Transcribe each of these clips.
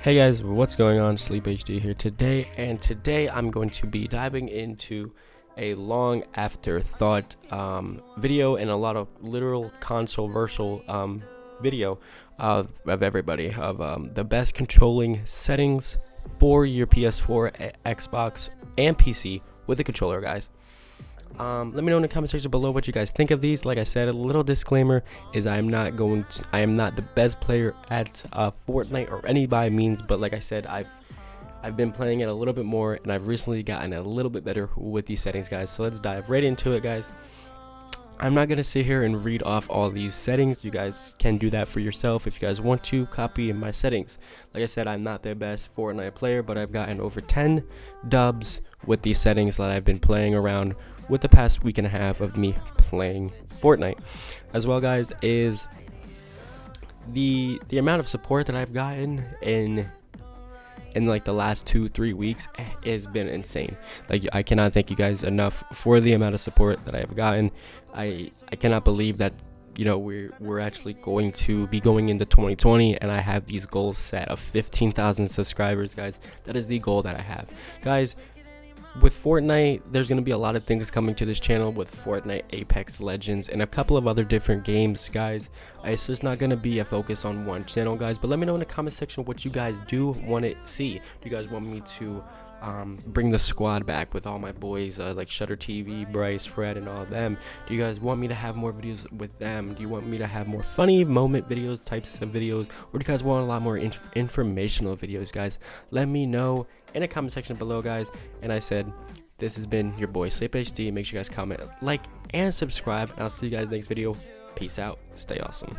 Hey guys, what's going on? Sleep HD here today, and today I'm going to be diving into a long afterthought um, video and a lot of literal controversial um, video of, of everybody of um, the best controlling settings for your PS4, Xbox, and PC with a controller, guys. Um, let me know in the comment section below what you guys think of these. Like I said, a little disclaimer is I am not going to, I am not the best player at uh, Fortnite or any by means, but like I said, I've I've been playing it a little bit more and I've recently gotten a little bit better with these settings, guys. So let's dive right into it, guys. I'm not going to sit here and read off all these settings. You guys can do that for yourself if you guys want to copy my settings. Like I said, I'm not the best Fortnite player, but I've gotten over 10 dubs with these settings that I've been playing around with the past week and a half of me playing Fortnite. As well, guys, is the the amount of support that I've gotten in in like the last two three weeks has been insane. Like i cannot thank you guys enough for the amount of support that i've gotten. I i cannot believe that you know we're we're actually going to be going into 2020 and i have these goals set of 15000 subscribers guys. That is the goal that i have. Guys with Fortnite, there's going to be a lot of things coming to this channel with Fortnite, Apex Legends, and a couple of other different games, guys. It's just not going to be a focus on one channel, guys. But let me know in the comment section what you guys do want to see. Do you guys want me to um, bring the squad back with all my boys uh, like Shutter TV, Bryce, Fred, and all them? Do you guys want me to have more videos with them? Do you want me to have more funny moment videos, types of videos, or do you guys want a lot more inf informational videos, guys? Let me know in the comment section below, guys. And I said, this has been your boy Sleep HD. Make sure you guys comment, like, and subscribe. And I'll see you guys in next video. Peace out. Stay awesome.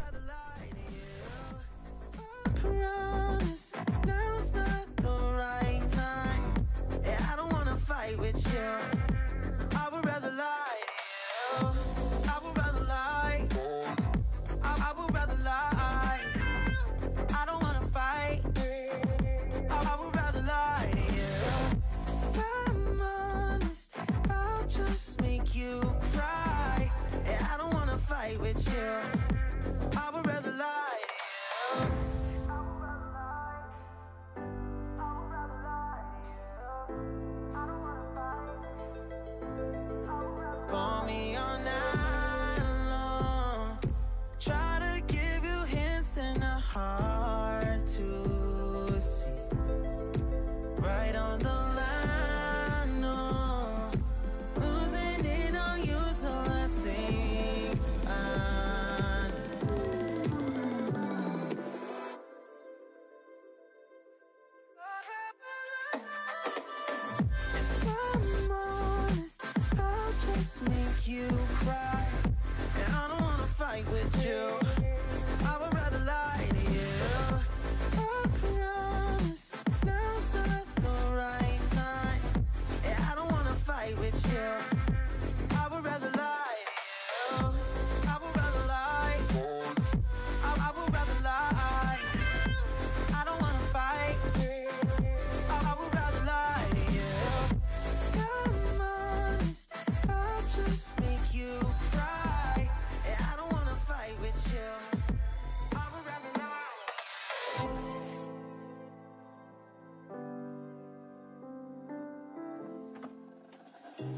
You cry. And I don't wanna fight with you.